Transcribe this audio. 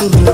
to the